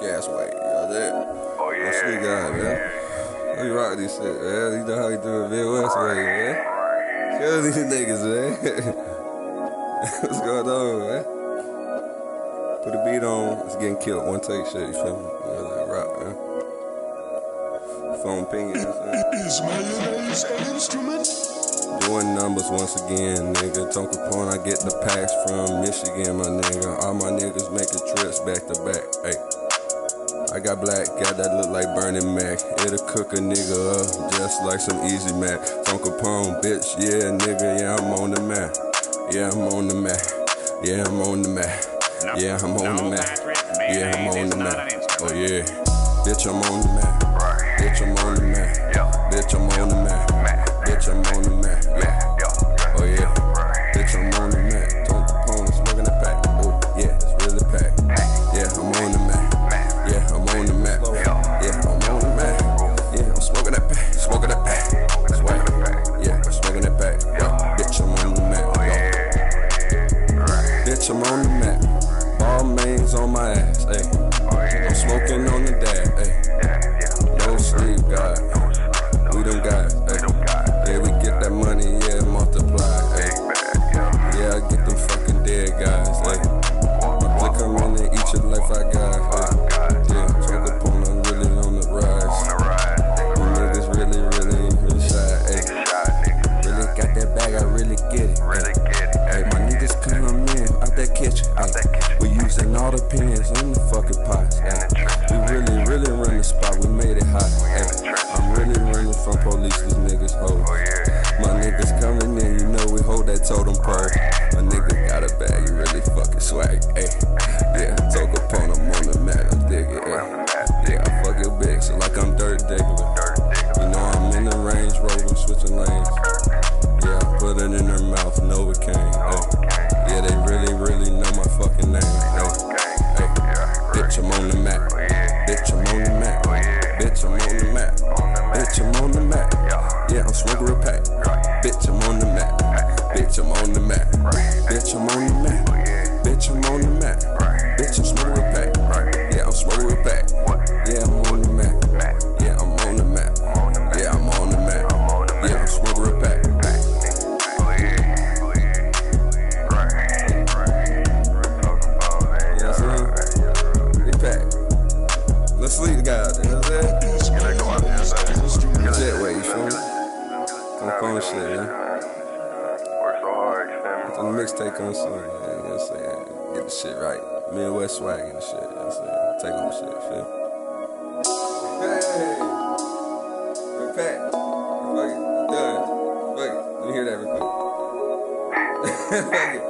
gas weight. You know that? Oh yeah. That's sweet guy, man. How you rock this shit, man? You know how you do it Midwest way, man. Kill these niggas, man. What's going on, man? Put a beat on. It's getting killed. One take shit, you feel me? You know that rock, man. Phone pinging, you know what I'm saying? Is mayonnaise an instrument? Doing numbers once again, nigga. Tone Capone, I get the packs from Michigan, my nigga. All my niggas making trips back to back. Hey, I got black, got that look like Burning Mac. It'll cook a nigga up just like some Easy Mac. Tone Capone, bitch, yeah, nigga, yeah, I'm on the map. Yeah, I'm on the map. Yeah, I'm on the map. No, Yeah, I'm on the map. Yeah, I'm on the map. Oh yeah, bitch, I'm on the map. Right. Bitch, I'm on the map. Yeah. Bitch, I'm on the map. Bitch, I'm on the map. Yeah. I'm on the map. Ball mains on my ass. Yeah. I'm smoking on the dab. Yeah. no sleep, God. We done got. Got. yeah, we get that money. Yeah, multiply. Big. Yeah. I get them fucking dead guys. Hey, they come in and eat your life. I got. Hey. Using all the pins in the fucking pots. We really, really run the spot. We made it hot. I'm really running from police. These niggas. Oh. My niggas coming in, you know we hold that totem pole. My nigga got a bag, you really fucking swag. Hey, yeah, talk upon him on the mat, I'm digging. Mat. Yeah, I fuck your bitch so like I'm dirt digger. You know I'm in the Range Rover, switching lanes. Yeah, I put it in her mouth, Novocaine. Hey. Yeah, I'm on the map. Let's sleep, guys. You know what I'm saying? Is mayonnaise an instrument? Jet way, you feel me? Some phone shit, yeah. Work so hard, On the mixtape on soon, you know what I'm saying? Get the shit right. Midwest swag and shit, you know what I'm saying? Take on shit, feel me? Hey! Big pack. Fuck it. Done. Fuck it. Let me hear that real quick. Fuck it.